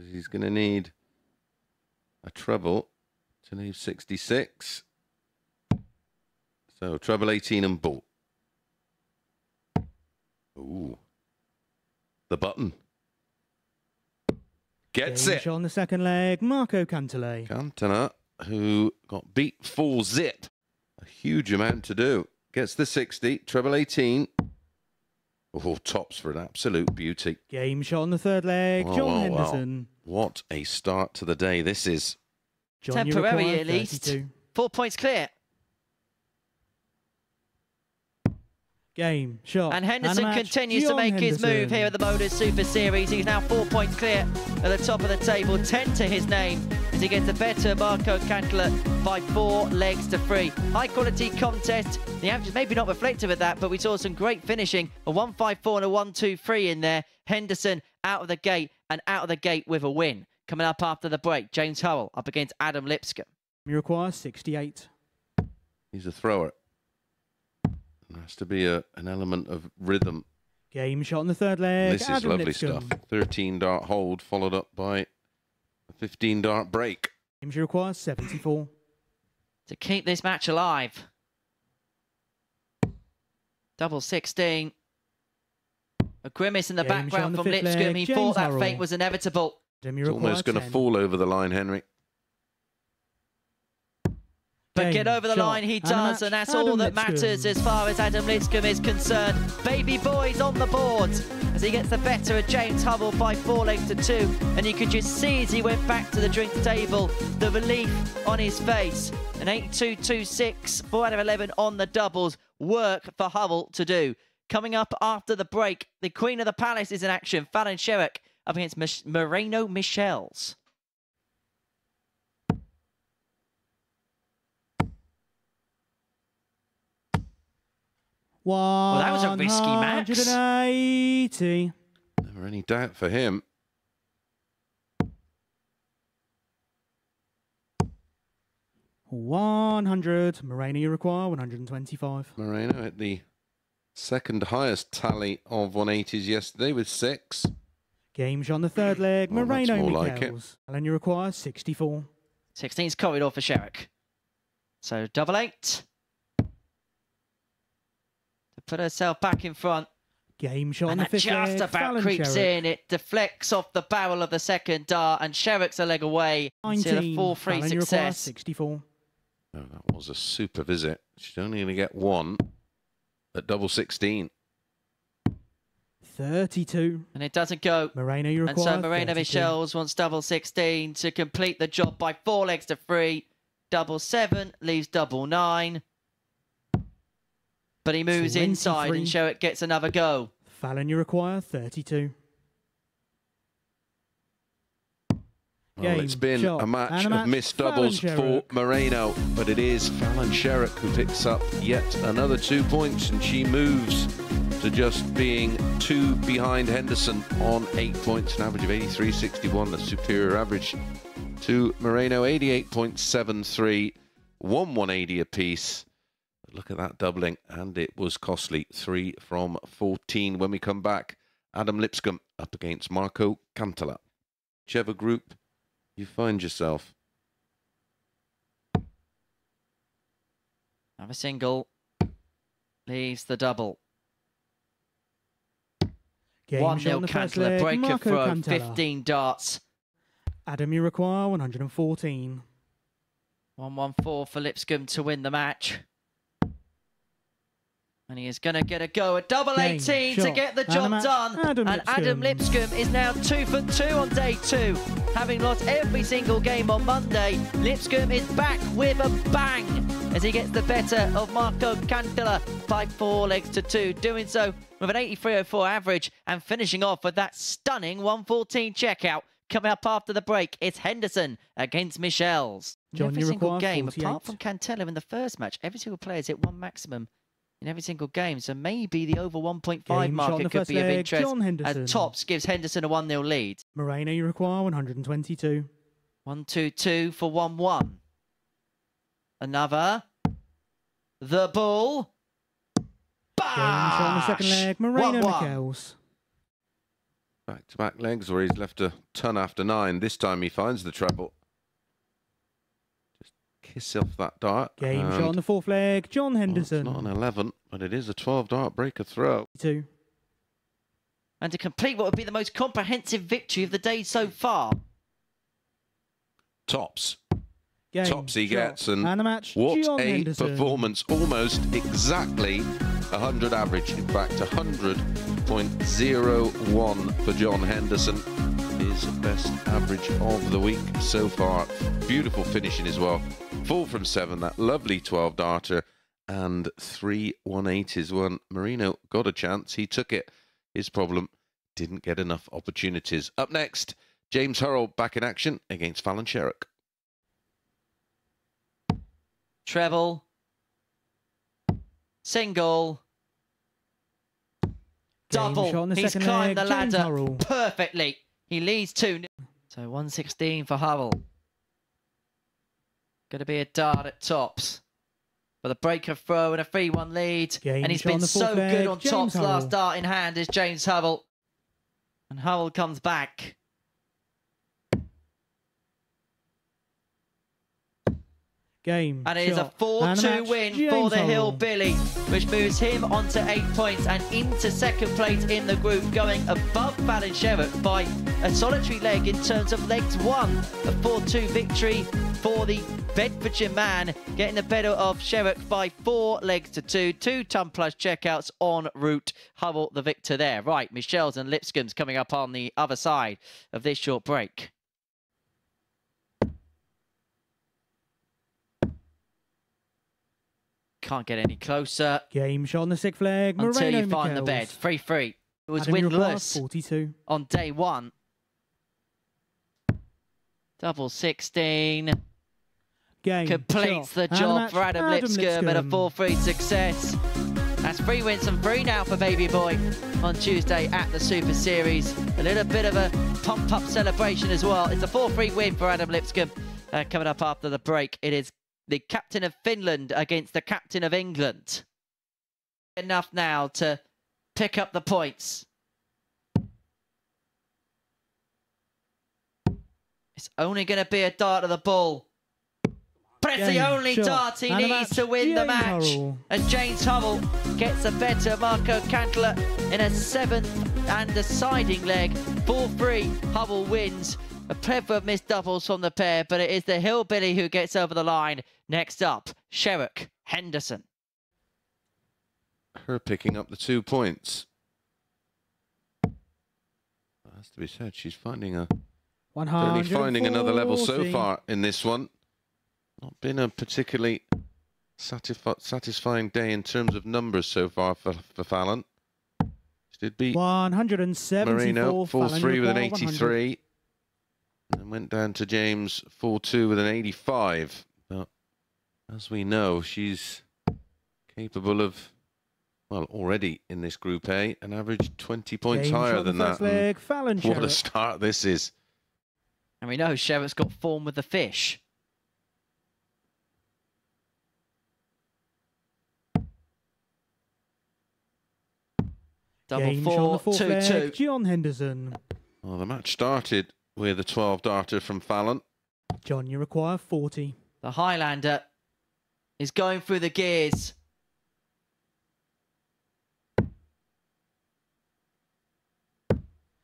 because he's going to need a treble to leave 66. So treble 18 and bull. Ooh. The button. Gets it. on the second leg, Marko Kantele. Cantona, who got beat full zip. A huge amount to do. Gets the 60, treble 18. Oh, tops for an absolute beauty. Game shot on the third leg, Wow, John wow, wow. Henderson. What a start to the day this is. John Temporary Uruguay, at least. 32. Four points clear. Game shot. And Henderson a match, continues to John make his move here at the Modus Super Series. He's now four points clear at the top of the table, 10 to his name as he gets a better Marko Kantele by four legs to three. High quality contest. The average is maybe not reflective of that, but we saw some great finishing. A 1-5-4 and a 1-2-3 in there. Henderson out of the gate and out of the gate with a win. Coming up after the break, James Hurrell up against Adam Lipscomb. Uruguay 68. He's a thrower. There has to be a, an element of rhythm. Game shot on the third leg, this is lovely Lipscomb. stuff. 13 dart hold followed up by a 15 dart break. James Uruguay 74. to keep this match alive. Double 16. A grimace in the Game background from fifth Lipscomb. He James thought that Hurrell. fate was inevitable. Adam It's almost going to fall over the line, Henry. But get over the shot line, he does, and that's Adam all that Lipscomb. matters as far as Adam Lipscomb is concerned. Baby boy's on the board as he gets the better of James Hurrell by four legs to two, and you could just see as he went back to the drink table the relief on his face. An 8-2-2-6, 4 out of 11 on the doubles. Work for Hurrell to do. Coming up after the break, the Queen of the Palace is in action. Fallon Sherrock up against Moreno Michels. That was a risky match. 180. Never any doubt for him. One hundred. Moreno Uruguay 125. Moreno at the second highest tally of 180s yesterday with six. Games on the third leg, Well, Moreno more like it. Michels. Alan Uruguay 64. 16's corridor for Sherrock. So double eight. To put herself back in front. Game shot on the fifth just leg, about Fallon creeps Sherrock. in. It deflects off the barrel of the second dart, and Sherrock's a leg away. See the 19. 4 3 Fallon success. 64. Oh, that was a super visit. She's only going to get one at double 16. 32. And it doesn't go. Moreno Uruguay And so Moreno 32. Michels wants double 16 to complete the job by four legs to three. Double seven leaves double nine. But he moves inside and Sherrock gets another go. Fallon you require 32. Well, Game, it's been shot, a match and a of missed doubles for Moreno, but it is Fallon Sherrick who picks up yet another two points, and she moves to just being two behind Henderson on eight points, an average of 83.61, the superior average to Moreno, 88.73, one 180 apiece. But look at that doubling, and it was costly. Three from 14. When we come back, Adam Lipscomb up against Marko Kantele. Whichever group you find yourself. Have a single. Leaves the double. Game 1 shot 0 on the first Break of Marko throw. Kantele. 15 darts. Adam you require 114. 1 1 4 for Lipscomb to win the match. And he is going to get a go at double Game, 18 to get the and job match, done. Adam and Adam Lipscomb is now two for two on day two. Having lost every single game on Monday, Lipscomb is back with a bang as he gets the better of Marko Kantele by four legs to two. Doing so with an 83.04 average and finishing off with that stunning 114 checkout. Coming up after the break, it's Henderson against Michels. John every single game, apart from Kantele in the first match, every single player player's hit one maximum in every single game. So maybe the over 1.5 Game shot on market could first be of interest. John Henderson. As Tops gives Henderson a 1 0 lead. Moreno you require 122. 1 2 2 for 1 1. Another. The ball. Game shot on the second leg, Moreno 1-1. Back to back legs where he's left a ton after nine. This time he finds the treble. Just kiss off that dart. Game and- shot on the fourth leg. John well, Henderson. it's not an 11, but it is a 12 dart breaker throw. Two. And to complete what would be the most comprehensive victory of the day so far. Tops. Game Tops he shot. gets, and and the match. What John a Henderson. performance. Almost exactly 100 average. In fact, 100.01 for John Henderson. His best average of the week so far. Beautiful finishing as well. Four from seven, that lovely 12 darter, and three 180s. One Moreno got a chance. He took it. His problem didn't get enough opportunities. Up next, James Hurrell back in action against Fallon Sherrock. Treble. Single. Double. shot He's climbed the leg, James ladder Hurrell. perfectly. He leads 2 So 116 for Hurrell. Going to be a dart at tops. But a breaker throw and a 3 1 lead. Game and he's been so fourth good on James tops last dart in hand is James Hurrell. And Hurrell comes back. Game. And it is a shot. 4 And the 2 match. win James for the Hurrell. Hillbilly, which moves him onto eight points and into second place in the group, going above Fallon Sherrock by a solitary leg in terms of legs one. A 4 2 victory for the Bedfordshire man, getting the better of Sherrock by four legs to two. Two ton plus checkouts en route. Hurrell the victor there. Right, Michelle's and Lipscomb's coming up on the other side of this short break. Can't get any closer Game shot on the sixth until Moreno you find the bed. Free free. It was Adam winless 42. on day one. Double 16 Game completes shot. the job for Adam, Lipscomb and a 4 3 success. That's three wins and three now for Baby Boy on Tuesday at the Super Series. A little bit of a pump up celebration as well. It's a 4 3 win for Adam Lipscomb. Uh, coming up after the break, it is the captain of Finland against the captain of England. Enough now to pick up the points. It's only going to be a dart of the ball. But it's the only shot. dart he And needs to win the match. Hurrell. And James Hurrell gets a better Marko Kantele in a seventh and deciding leg. 4-3, Hubble wins. A plethora of missed doubles from the pair, but it is the Hillbilly who gets over the line. Next up, Sherrock Henderson. her picking up the two points. That Has to be said, she's finding a certainly finding another level so far in this one. Not been a particularly satisfi- satisfying day in terms of numbers so far for, for Fallon. She did beat 174 Moreno 4 3 with an Uruguay, 100. 83. And went down to James 4-2 with an 85. But as we know, she's capable of, well, already in this Group A, an average 20 points Game higher shot on the than that. leg. Fallon What a start this is. And we know Sherrock's got form with the fish. Double Game shot on the fourth two, leg. two. John Henderson. Well, the match started with a 12 darter from Fallon. John, you require 40. The Highlander is going through the gears.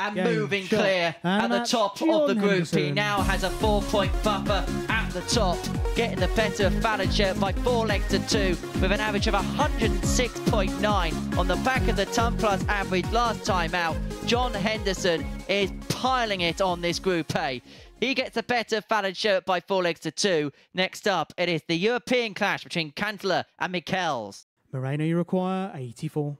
And Game moving shot. clear And at the that's top of the group. He now has a four-point buffer at the top, getting the better of Fallinger by four legs to two, with an average of 106.9 on the back of the ton plus average last time out. John Henderson is piling it on this Group A. He gets a better Fallon shirt by four legs to two. Next up, it is the European clash between Kantele and Michels. Moreno, you require 84.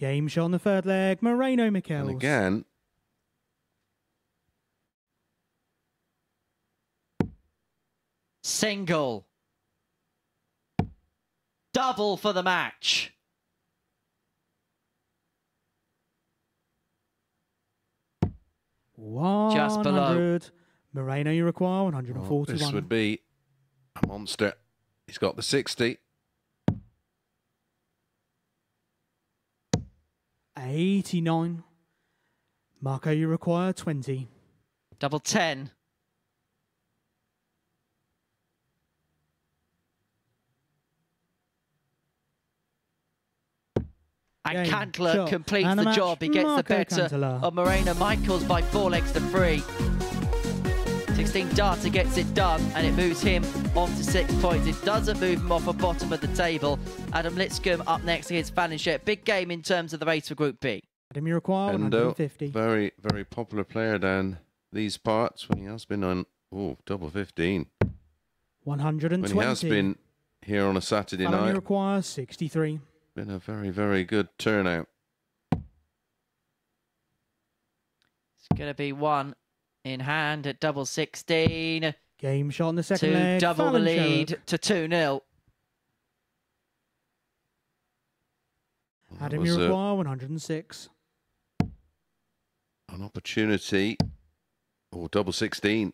Game shot on the third leg. Moreno Michels. And again, Single. Double for the match. Just below. 100. Moreno, you require well, 141. this would be a monster. He's got the 60. 89. Marko, you require 20. Double 10. And Game, Kantele shot, completes the job. He gets the better Kantele. of oh, Moreno Michels by four legs to three. 16 Darter gets it done and it moves him on to six points. It doesn't move him off the bottom of the table. Adam Lipscombe up next against Fallonshire. Big game in terms of the race for Group B. Adam, you require And, uh, 150. Very, very popular player down these parts when he has been on, oh, double 15. 120. When he has been here on a Saturday Fallon, you night, require 63. been a very, very good turnout. It's going to be one in hand at double 16 Game shot in the second to leg. double the lead Sherrock. to 2 0. Adam, was you a- require 106. an opportunity. Oh, double 16.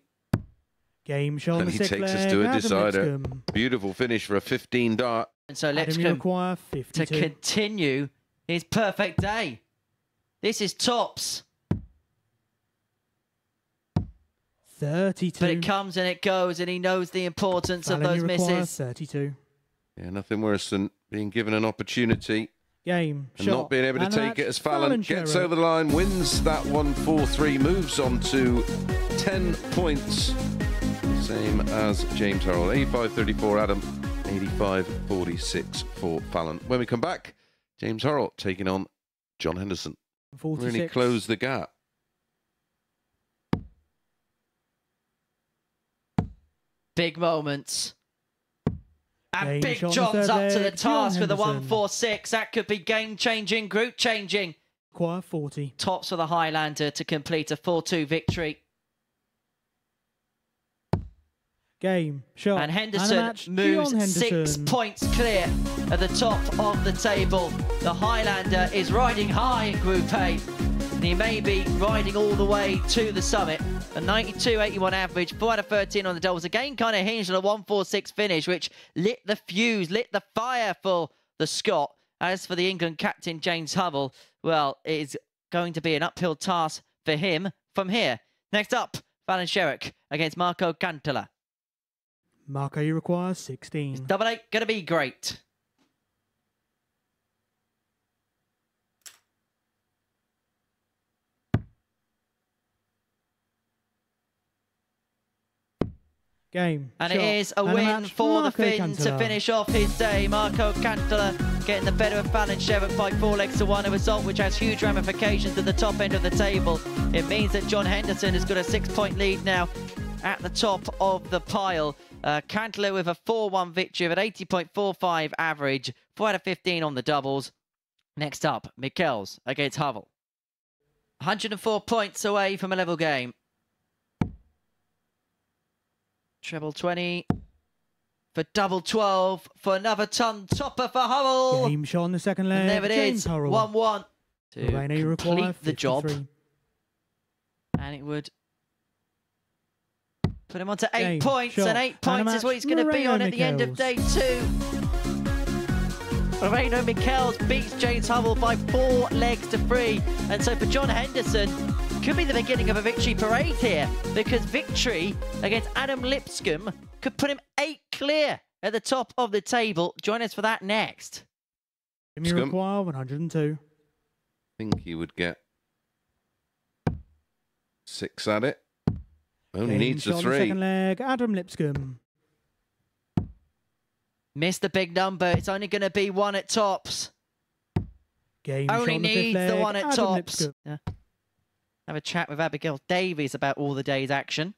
Game shot in And the he second takes us leg. to a Adam decider. Lipscombe. Beautiful finish for a 15 dart. And so Adam, you Lipscombe require to continue his perfect day. This is tops, 32. but it comes and it goes, and he knows the importance of those you require misses. 32. Yeah, nothing worse than being given an opportunity Game and shot. not being able to and take it as Fallon gets Sherrock. over the line, wins that one 4 3, moves on to 10 points. Same as James Hurrell. 85 34 Adam, 85 46 for Fallon. When we come back, James Hurrell taking on John Henderson. 46. Really close the gap. Big moments. And Big John's up to the leg, John task with the Henderson. 146. That could be game changing, group changing. Require 40. Tops for the Highlander to complete a 4 2 victory. Game shot. And Henderson match. moves John six points clear at the top of the table. The Highlander is riding high in Group A. And he may be riding all the way to the summit. A 92-81 average, 4 out of 13 on the doubles. Again, kind of hinged on a 1-4-6 finish, which lit the fuse, lit the fire for the Scot. As for the England captain, James Hurrell, well, it is going to be an uphill task for him from here. Next up, Fallon Sherrock against Marko Kantele. Marko, you require 16. Double eight, gonna be great. Game. And shot, it is a and win match. for Marko the Finns to finish off his day. Marko Kantele getting the better of Sherrock by four legs to one, a result which has huge ramifications at the top end of the table. It means that John Henderson has got a six-point lead now at the top of the pile. Uh, Kantele with a 4-1 victory at 80.45 average, 4 out of 15 on the doubles. Next up, Michels against Hurrell. 104 points away from a level game. Treble 20 for double 12 for another ton topper for Hurrell. Game shot on the second leg. And there it James is, Hurrell. 1 1 to require complete the job. And it would put him on to eight Game, points. shot, and eight and points is what he's going to be on at the end of day two. Moreno Michels beats James Hurrell by four legs to three. And so for John Henderson, could be the beginning of a victory parade here because victory against Adam Lipscomb could put him eight clear at the top of the table. Join us for that next. Game you Scum. require 102. think he would get six at it. Only Game needs a in the three. second leg. Adam Lipscomb. Missed the big number. It's only going to be one at tops. Game shot Only in the fifth needs the one at Adam tops. Have a chat with Abigail Davies about all the day's action.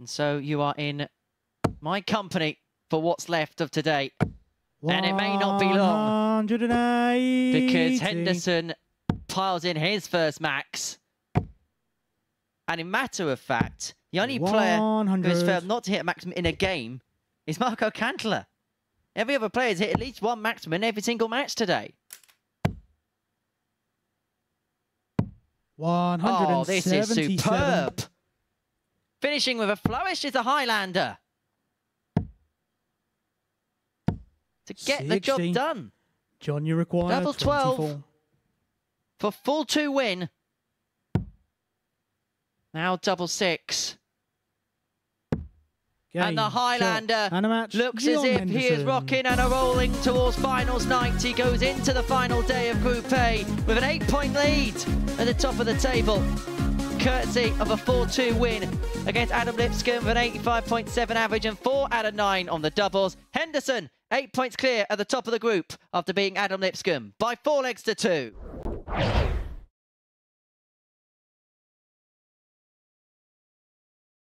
And so you are in my company for what's left of today. And it may not be long, Because Henderson piles in his first max. And in matter of fact, the only player who has failed not to hit a maximum in a game is Marko Kantele. Every other player has hit at least one maximum in every single match today. Oh, this is superb. Finishing with a flourish is the Highlander. To get the job done. John, you require Double 12. 24. for full two win. Now double six. And the Highlander and. Looks John as if he is rocking and a rolling towards finals night. He goes into the final day of Group A with an eight point lead at the top of the table, courtesy of a 4 2 win against Adam Lipscomb with an 85.7 average and 4 out of 9 on the doubles. Henderson, eight points clear at the top of the group after beating Adam Lipscomb by four legs to two.